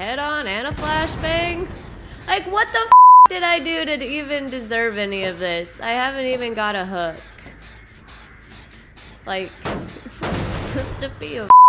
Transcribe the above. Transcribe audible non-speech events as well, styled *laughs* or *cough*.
Head on and a flashbang? Like, what the f did I do to even deserve any of this? I haven't even got a hook. Like, *laughs* just to be a